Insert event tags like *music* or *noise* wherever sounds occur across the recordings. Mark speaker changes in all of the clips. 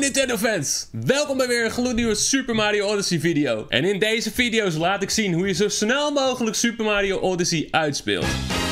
Speaker 1: Nintendo fans! Welkom bij weer een gloednieuwe Super Mario Odyssey video. En in deze video's laat ik zien hoe je zo snel mogelijk Super Mario Odyssey uitspeelt.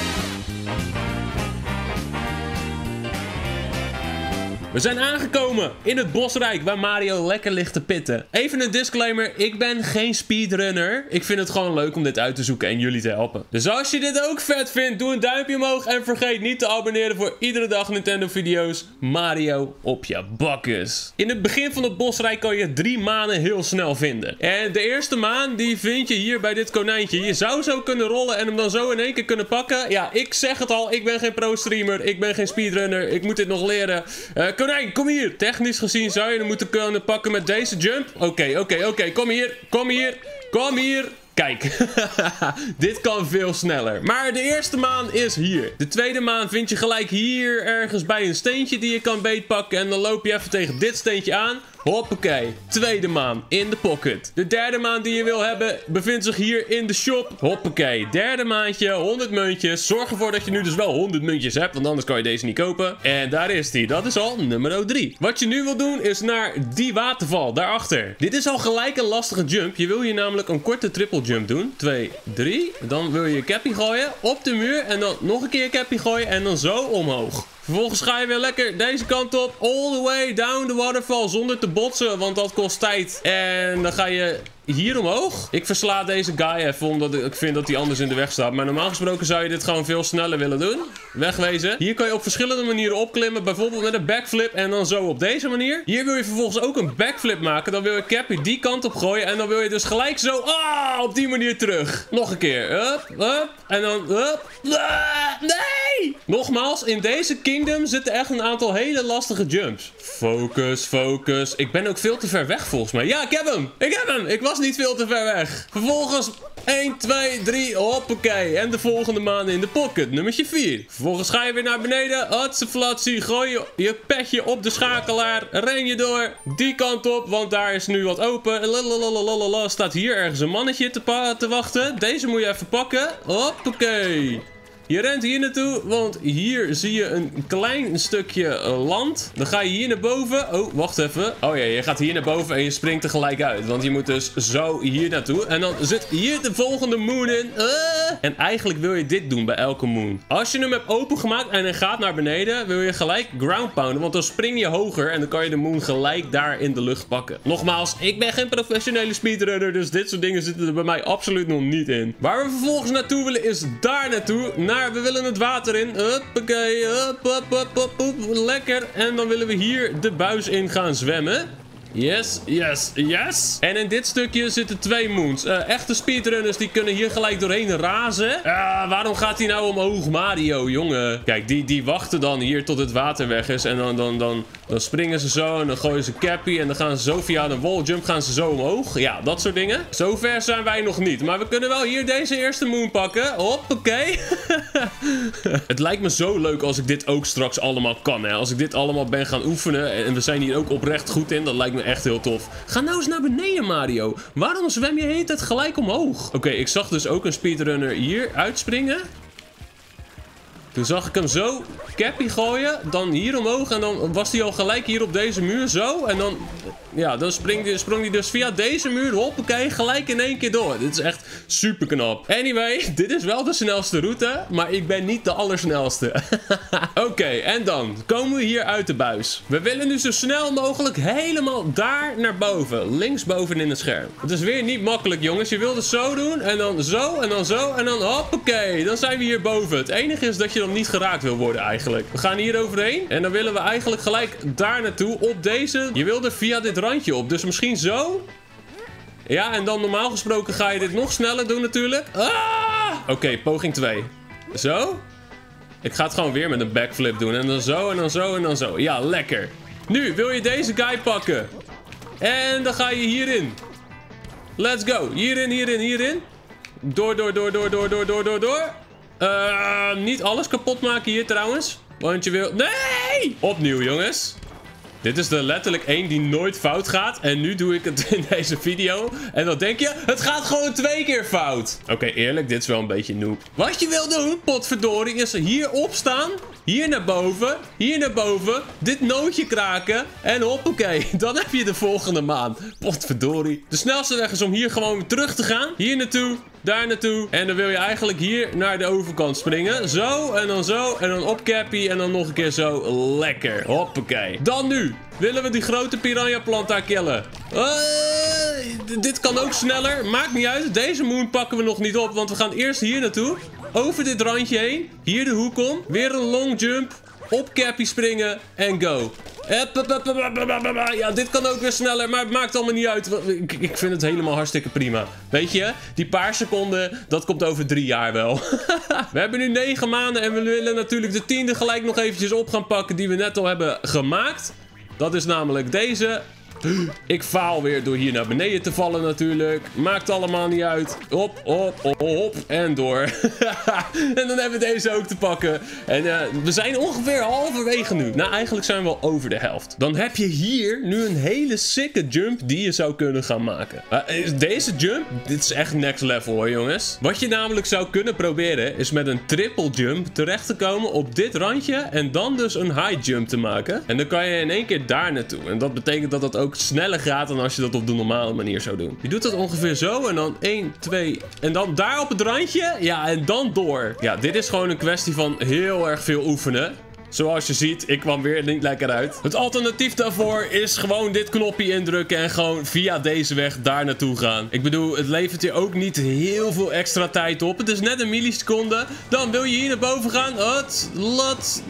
Speaker 1: We zijn aangekomen in het bosrijk waar Mario lekker ligt te pitten. Even een disclaimer, ik ben geen speedrunner. Ik vind het gewoon leuk om dit uit te zoeken en jullie te helpen. Dus als je dit ook vet vindt, doe een duimpje omhoog en vergeet niet te abonneren voor iedere dag Nintendo video's. Mario op je bakkes. In het begin van het bosrijk kan je drie manen heel snel vinden. En de eerste maan die vind je hier bij dit konijntje. Je zou zo kunnen rollen en hem dan zo in één keer kunnen pakken. Ja, ik zeg het al, ik ben geen pro-streamer, ik ben geen speedrunner, ik moet dit nog leren. Uh, konijn, kom hier. Technisch gezien zou je hem moeten kunnen pakken met deze jump. Oké, oké, oké. Kom hier, kom hier, kom hier. Kijk, *laughs* dit kan veel sneller. Maar de eerste maan is hier. De tweede maan vind je gelijk hier ergens bij een steentje die je kan beetpakken. En dan loop je even tegen dit steentje aan. Hoppakee. Tweede maan in de pocket. De derde maan die je wil hebben bevindt zich hier in de shop. Hoppakee. Derde maandje, 100 muntjes. Zorg ervoor dat je nu dus wel 100 muntjes hebt, want anders kan je deze niet kopen. En daar is die. Dat is al nummer 3. Wat je nu wil doen is naar die waterval daarachter. Dit is al gelijk een lastige jump. Je wil hier namelijk een korte triple jump doen. 2, 3. Dan wil je je cappy gooien op de muur en dan nog een keer cappy gooien en dan zo omhoog. Vervolgens ga je weer lekker deze kant op. All the way down the waterfall. Zonder te botsen, want dat kost tijd. En dan ga je hier omhoog. Ik versla deze guy even, omdat ik vind dat hij anders in de weg staat. Maar normaal gesproken zou je dit gewoon veel sneller willen doen. Wegwezen. Hier kan je op verschillende manieren opklimmen. Bijvoorbeeld met een backflip en dan zo op deze manier. Hier wil je vervolgens ook een backflip maken. Dan wil je Cappy die kant op gooien. En dan wil je dus gelijk zo ah, op die manier terug. Nog een keer. Up, up. En dan up. Ah, nee! Nogmaals, in deze kingdom zitten echt een aantal hele lastige jumps. Focus, focus. Ik ben ook veel te ver weg volgens mij. Ja, ik heb hem. Ik heb hem. Ik was niet veel te ver weg. Vervolgens 1, 2, 3, hoppakee. En de volgende maan in de pocket, nummertje 4. Vervolgens ga je weer naar beneden. Hatseflatsie, gooi je, je petje op de schakelaar. Ren je door die kant op, want daar is nu wat open. Lalalala, staat hier ergens een mannetje te, te wachten. Deze moet je even pakken. Hoppakee. Je rent hier naartoe, want hier zie je een klein stukje eh, land. Dan ga je hier naar boven. Oh, wacht even. Oh ja, je gaat hier naar boven en je springt tegelijk uit. Want je moet dus zo hier naartoe. En dan zit hier de volgende moon in. Uh. En eigenlijk wil je dit doen bij elke moon. Als je hem hebt opengemaakt en hij gaat naar beneden, wil je gelijk ground pounden. Want dan spring je hoger en dan kan je de moon gelijk daar in de lucht pakken. Nogmaals, ik ben geen professionele speedrunner, dus dit soort dingen zitten er bij mij absoluut nog niet in. Waar we vervolgens naartoe willen is daar naartoe we willen het water in. Huppakee, hup, hup, hup, hup, lekker. En dan willen we hier de buis in gaan zwemmen. Yes, yes, yes. En in dit stukje zitten twee moons. Uh, echte speedrunners die kunnen hier gelijk doorheen razen. Uh, waarom gaat hij nou omhoog, Mario, jongen? Kijk, die, die wachten dan hier tot het water weg is. En dan, dan, dan, dan springen ze zo en dan gooien ze Cappy. En dan gaan ze zo via de walljump gaan ze zo omhoog. Ja, dat soort dingen. Zover zijn wij nog niet. Maar we kunnen wel hier deze eerste moon pakken. Hoppakee. *laughs* het lijkt me zo leuk als ik dit ook straks allemaal kan. Hè. Als ik dit allemaal ben gaan oefenen. En we zijn hier ook oprecht goed in. Dat lijkt me echt heel tof. Ga nou eens naar beneden, Mario. Waarom zwem je heet het gelijk omhoog? Oké, ik zag dus ook een speedrunner hier uitspringen. Toen zag ik hem zo Cappy gooien. Dan hier omhoog. En dan was hij al gelijk hier op deze muur zo. En dan ja, dan spring, sprong hij dus via deze muur, hoppakee, gelijk in één keer door. Dit is echt super knap. Anyway, *laughs* dit is wel de snelste route, maar ik ben niet de allersnelste. *laughs* Oké, en dan komen we hier uit de buis. We willen nu zo snel mogelijk helemaal daar naar boven. Linksboven in het scherm. Het is weer niet makkelijk, jongens. Je wilt het zo doen, en dan zo, en dan zo, en dan hoppakee. Dan zijn we hier boven. Het enige is dat je dan niet geraakt wil worden eigenlijk. We gaan hier overheen, en dan willen we eigenlijk gelijk daar naartoe, op deze. Je wilde via dit randje op. Dus misschien zo. Ja, en dan normaal gesproken ga je dit nog sneller doen natuurlijk. Ah! Oké, poging 2. Zo. Ik ga het gewoon weer met een backflip doen. En dan zo, en dan zo, en dan zo. Ja, lekker. Nu, wil je deze guy pakken? En dan ga je hierin. Let's go. Hierin, hierin, hierin. Door, door, door, door, door, door, door, door, door. Uh, niet alles kapot maken hier trouwens. Want je wil... Nee! Opnieuw, jongens. Dit is er letterlijk één die nooit fout gaat. En nu doe ik het *laughs* in deze video. En dan denk je, het gaat gewoon twee keer fout. Oké, eerlijk, dit is wel een beetje noob. Wat je wil doen, potverdorie, is hier opstaan. Hier naar boven. Hier naar boven. Dit nootje kraken. En hoppakee. *laughs* Dan heb je de volgende maan. Potverdorie. De snelste weg is om hier gewoon terug te gaan. Hier naartoe. Daar naartoe. En dan wil je eigenlijk hier naar de overkant springen. Zo. En dan zo. En dan op Cappy. En dan nog een keer zo. Lekker. Hoppakee. Dan nu. Willen we die grote piranha plant daar killen? Uh, dit kan ook sneller. Maakt niet uit. Deze moon pakken we nog niet op. Want we gaan eerst hier naartoe. Over dit randje heen. Hier de hoek om. Weer een long jump. Op Cappy springen. En go. Ja, dit kan ook weer sneller, maar het maakt allemaal niet uit. Ik, vind het helemaal hartstikke prima. Weet je, die paar seconden, dat komt over drie jaar wel. *laughs* we hebben nu negen maanden en we willen natuurlijk de tiende gelijk nog eventjes op gaan pakken die we net al hebben gemaakt. Dat is namelijk deze. Ik faal weer door hier naar beneden te vallen natuurlijk. Maakt allemaal niet uit. Hop, hop, hop. En door. *laughs* en dan hebben we deze ook te pakken. En uh, we zijn ongeveer halverwege nu. Nou, eigenlijk zijn we al over de helft. Dan heb je hier nu een hele sicke jump die je zou kunnen gaan maken. Uh, deze jump, dit is echt next level hoor jongens. Wat je namelijk zou kunnen proberen is met een triple jump terecht te komen op dit randje. En dan dus een high jump te maken. En dan kan je in één keer daar naartoe. En dat betekent dat dat ook sneller gaat dan als je dat op de normale manier zou doen. Je doet dat ongeveer zo en dan 1, 2 en dan daar op het randje. Ja, en dan door. Ja, dit is gewoon een kwestie van heel erg veel oefenen. Zoals je ziet, ik kwam weer niet lekker uit. Het alternatief daarvoor is gewoon dit knopje indrukken en gewoon via deze weg daar naartoe gaan. Ik bedoel, het levert je ook niet heel veel extra tijd op. Het is net een milliseconde. Dan wil je hier naar boven gaan. Hot, lot,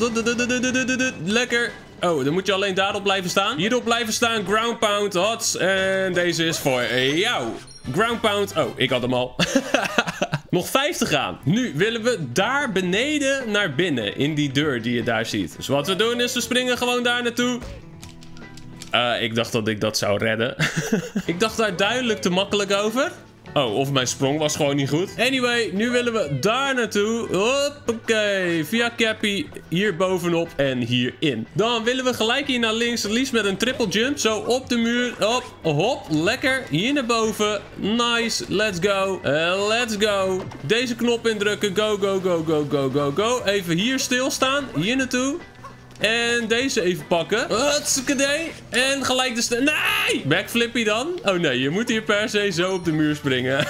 Speaker 1: lekker. Oh, dan moet je alleen daarop blijven staan. Hierop blijven staan. Ground pound, hots. En deze is voor jou. Ground pound. Oh, ik had hem al. *laughs* Nog 50 gaan. Nu willen we daar beneden naar binnen. In die deur die je daar ziet. Dus wat we doen is we springen gewoon daar naartoe. Uh, ik dacht dat ik dat zou redden. *laughs* ik dacht daar duidelijk te makkelijk over. Oh, of mijn sprong was gewoon niet goed. Anyway, nu willen we daar naartoe. Hoppakee. Via Cappy hier bovenop en hierin. Dan willen we gelijk hier naar links. Het liefst met een triple jump. Zo op de muur. Hop, hop. Lekker. Hier naar boven. Nice. Let's go. Uh, let's go. Deze knop indrukken. Go, go, go, go, go, go, go. Even hier stilstaan. Hier naartoe. En deze even pakken. Hutsikadee. En gelijk de... Nee! Backflippy dan? Oh nee, je moet hier per se zo op de muur springen. *laughs*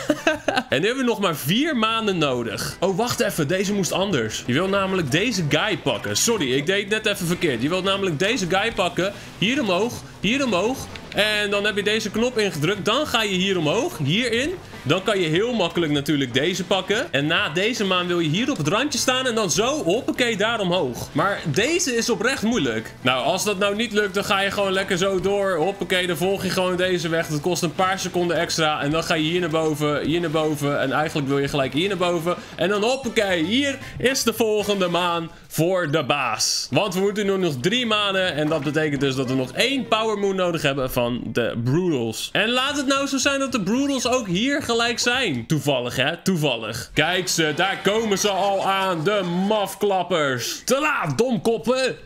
Speaker 1: en nu hebben we nog maar vier maanden nodig. Oh, wacht even. Deze moest anders. Je wil namelijk deze guy pakken. Sorry, ik deed net even verkeerd. Je wilt namelijk deze guy pakken. Hier omhoog. Hier omhoog. En dan heb je deze knop ingedrukt. Dan ga je hier omhoog. Hierin. Dan kan je heel makkelijk natuurlijk deze pakken. En na deze maan wil je hier op het randje staan en dan zo, hoppakee, daar omhoog. Maar deze is oprecht moeilijk. Nou, als dat nou niet lukt, dan ga je gewoon lekker zo door. Hoppakee, dan volg je gewoon deze weg. Dat kost een paar seconden extra. En dan ga je hier naar boven, hier naar boven. En eigenlijk wil je gelijk hier naar boven. En dan hoppakee, hier is de volgende maan voor de baas. Want we moeten nu nog drie maanden. En dat betekent dus dat we nog één Power Moon nodig hebben van de Brutals. En laat het nou zo zijn dat de Brutals ook hier gelijk zijn. Toevallig, hè? Toevallig. Kijk ze, daar komen ze al aan. De mafklappers. Te laat, domkoppen.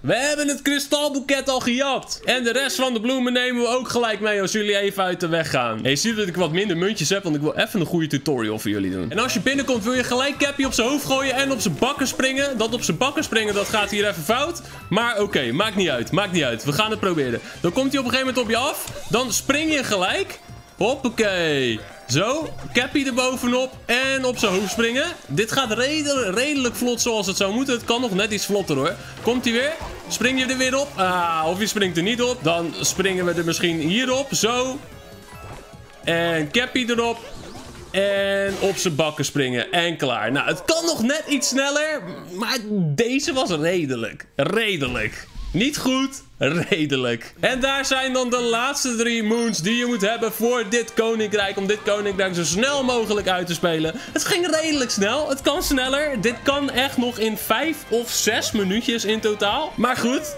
Speaker 1: We hebben het kristalboeket al gejat. En de rest van de bloemen nemen we ook gelijk mee als jullie even uit de weg gaan. Hey, zie dat ik wat minder muntjes heb, want ik wil even een goede tutorial voor jullie doen. En als je binnenkomt wil je gelijk Cappy op zijn hoofd gooien en op zijn bakken springen. Dat op zijn bakken springen, dat gaat hier even fout. Maar oké, maakt niet uit, maakt niet uit. We gaan het proberen. Dan komt hij op een gegeven moment op je af. Dan spring je gelijk. Hoppakee. Zo, Cappy er bovenop en op zijn hoofd springen. Dit gaat redelijk, redelijk vlot zoals het zou moeten. Het kan nog net iets vlotter hoor. Komt hij weer? Spring je er weer op? Ah, of je springt er niet op. Dan springen we er misschien hierop. Zo. En Cappy erop. En op zijn bakken springen. En klaar. Nou, het kan nog net iets sneller. Maar deze was redelijk. Redelijk. Niet goed, redelijk. En daar zijn dan de laatste drie moons die je moet hebben voor dit koninkrijk. Om dit koninkrijk zo snel mogelijk uit te spelen. Het ging redelijk snel. Het kan sneller. Dit kan echt nog in vijf of zes minuutjes in totaal. Maar goed,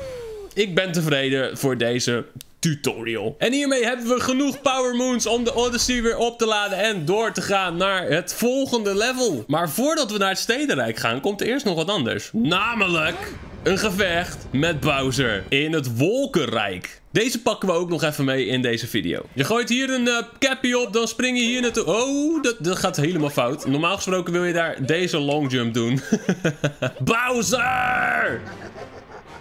Speaker 1: ik ben tevreden voor deze tutorial. En hiermee hebben we genoeg Power Moons om de Odyssey weer op te laden en door te gaan naar het volgende level. Maar voordat we naar het Stedenrijk gaan, komt er eerst nog wat anders. Namelijk een gevecht met Bowser in het Wolkenrijk. Deze pakken we ook nog even mee in deze video. Je gooit hier een uh, cappy op, dan spring je hier naartoe. Oh, dat, dat gaat helemaal fout. Normaal gesproken wil je daar deze long jump doen. *laughs* Bowser!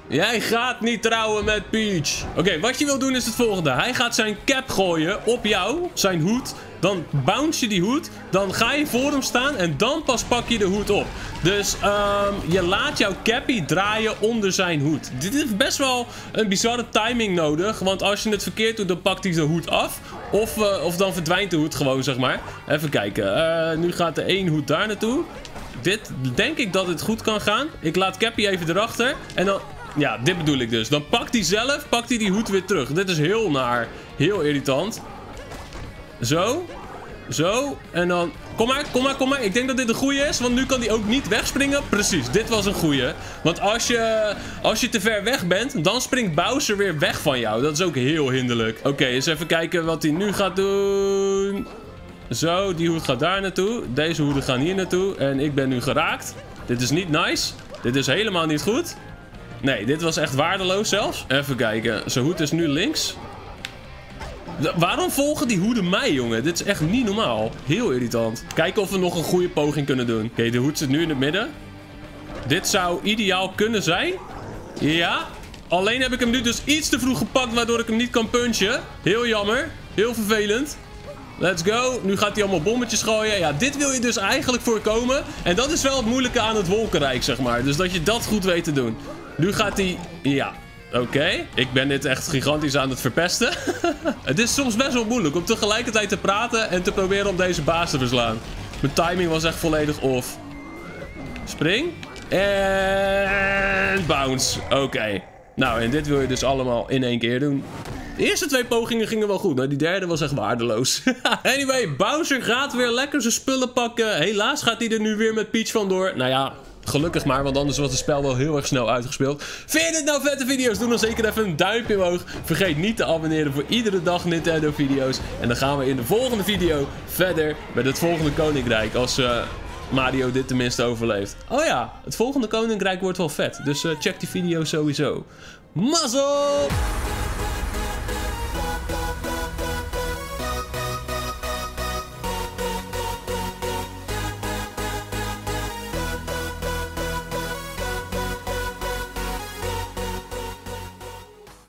Speaker 1: Jij gaat niet trouwen met Peach. Oké, wat je wil doen is het volgende. Hij gaat zijn cap gooien op jou, zijn hoed. Dan bounce je die hoed. Dan ga je voor hem staan en dan pas pak je de hoed op. Dus um, je laat jouw cappy draaien onder zijn hoed. Dit heeft best wel een bizarre timing nodig. Want als je het verkeerd doet, dan pakt hij de hoed af. Of, uh, of dan verdwijnt de hoed gewoon, zeg maar. Even kijken. Uh, nu gaat de één hoed daar naartoe. Dit denk ik dat het goed kan gaan. Ik laat Cappy even erachter. En dan ja, dit bedoel ik dus. Dan pakt hij zelf, pakt hij die hoed weer terug. Dit is heel naar. Heel irritant. Zo. Zo. En dan... Kom maar, kom maar, kom maar. Ik denk dat dit een goede is, want nu kan hij ook niet wegspringen. Precies, dit was een goede. Want als je, als je te ver weg bent, dan springt Bowser weer weg van jou. Dat is ook heel hinderlijk. Oké, eens even kijken wat hij nu gaat doen. Zo, die hoed gaat daar naartoe. Deze hoeden gaan hier naartoe. En ik ben nu geraakt. Dit is niet nice. Dit is helemaal niet goed. Nee, dit was echt waardeloos zelfs. Even kijken. Zijn hoed is nu links. waarom volgen die hoeden mij, jongen? Dit is echt niet normaal. Heel irritant. Kijken of we nog een goede poging kunnen doen. Oké, de hoed zit nu in het midden. Dit zou ideaal kunnen zijn. Ja. Alleen heb ik hem nu dus iets te vroeg gepakt, waardoor ik hem niet kan punchen. Heel jammer. Heel vervelend. Let's go. Nu gaat hij allemaal bommetjes gooien. Ja, dit wil je dus eigenlijk voorkomen. En dat is wel het moeilijke aan het wolkenrijk, zeg maar. Dus dat je dat goed weet te doen. Nu gaat hij... Ja, Oké, ik ben dit echt gigantisch aan het verpesten. *laughs* het is soms best wel moeilijk om tegelijkertijd te praten en te proberen om deze baas te verslaan. Mijn timing was echt volledig off. Spring. En bounce. Oké. Nou, en dit wil je dus allemaal in één keer doen. De eerste twee pogingen gingen wel goed, maar die derde was echt waardeloos. *laughs* anyway, Bowser gaat weer lekker zijn spullen pakken. Helaas gaat hij er nu weer met Peach vandoor. Nou ja, Gelukkig maar, want anders was het spel wel heel erg snel uitgespeeld. Vind je dit nou vette video's? Doe dan zeker even een duimpje omhoog. Vergeet niet te abonneren voor iedere dag Nintendo video's. En dan gaan we in de volgende video verder met het volgende koninkrijk. Als uh, Mario dit tenminste overleeft. Oh ja, het volgende koninkrijk wordt wel vet. Dus uh, check die video sowieso. Mazzel!